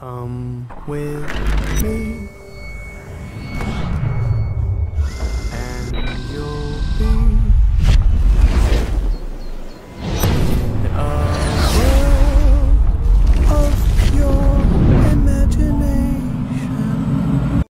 Come with me.